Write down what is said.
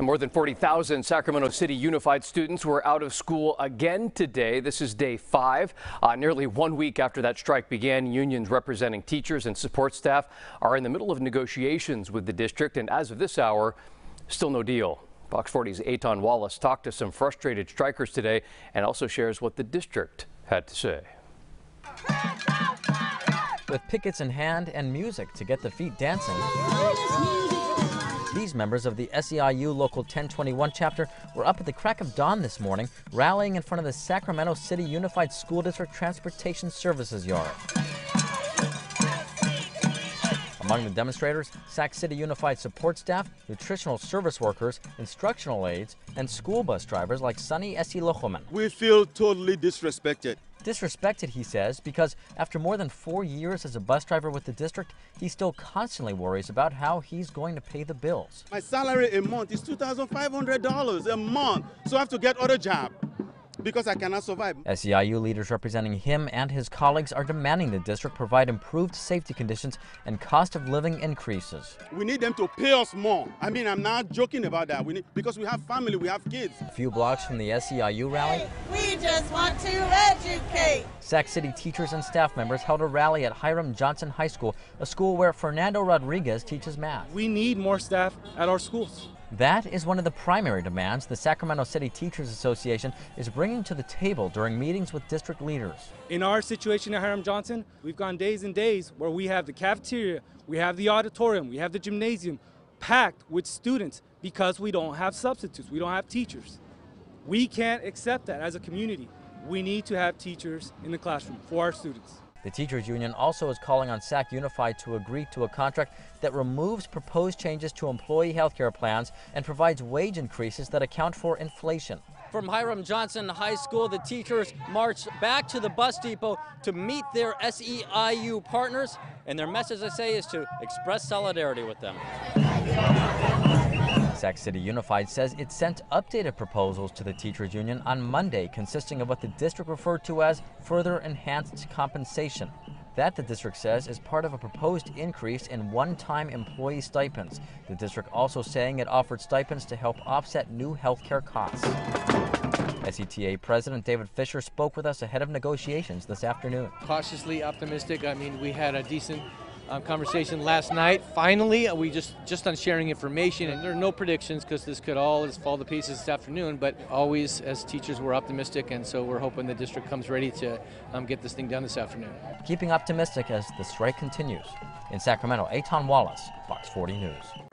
More than 40,000 Sacramento City Unified students were out of school again today. This is day five. Uh, nearly one week after that strike began, unions representing teachers and support staff are in the middle of negotiations with the district. And as of this hour, still no deal. Fox 40's Eytan Wallace talked to some frustrated strikers today and also shares what the district had to say. With pickets in hand and music to get the feet dancing. Members of the SEIU Local 1021 chapter were up at the crack of dawn this morning, rallying in front of the Sacramento City Unified School District Transportation Services Yard. Among the demonstrators, Sac City Unified support staff, nutritional service workers, instructional aides, and school bus drivers like Sunny Esilochoman. We feel totally disrespected. Disrespected, he says, because after more than four years as a bus driver with the district, he still constantly worries about how he's going to pay the bills. My salary a month is $2,500 a month, so I have to get other job because I cannot survive. SEIU leaders representing him and his colleagues are demanding the district provide improved safety conditions and cost of living increases. We need them to pay us more. I mean, I'm not joking about that. We need, because we have family, we have kids. A few blocks from the SEIU rally, we just want to educate. Sac City teachers and staff members held a rally at Hiram Johnson High School, a school where Fernando Rodriguez teaches math. We need more staff at our schools. That is one of the primary demands the Sacramento City Teachers Association is bringing to the table during meetings with district leaders. In our situation at Hiram Johnson, we've gone days and days where we have the cafeteria, we have the auditorium, we have the gymnasium packed with students because we don't have substitutes, we don't have teachers. We can't accept that as a community. We need to have teachers in the classroom for our students. The teachers union also is calling on SAC Unified to agree to a contract that removes proposed changes to employee health care plans and provides wage increases that account for inflation. From Hiram Johnson High School, the teachers marched back to the bus depot to meet their SEIU partners, and their message, I say, is to express solidarity with them. Sac City Unified says it sent updated proposals to the teachers union on Monday consisting of what the district referred to as further enhanced compensation. That, the district says, is part of a proposed increase in one-time employee stipends. The district also saying it offered stipends to help offset new health care costs. SCTA President David Fisher spoke with us ahead of negotiations this afternoon. Cautiously optimistic. I mean, we had a decent um, conversation last night. Finally, uh, we just just on sharing information, and there are no predictions because this could all just fall to pieces this afternoon. But always, as teachers, we're optimistic, and so we're hoping the district comes ready to um, get this thing done this afternoon. Keeping optimistic as the strike continues. In Sacramento, Eytan Wallace, Fox 40 News.